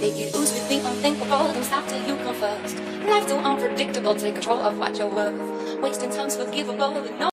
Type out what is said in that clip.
Make you lose with think unthinkable, don't stop till you come first. Life too unpredictable, take control of what you're worth. Wasting time's forgivable, no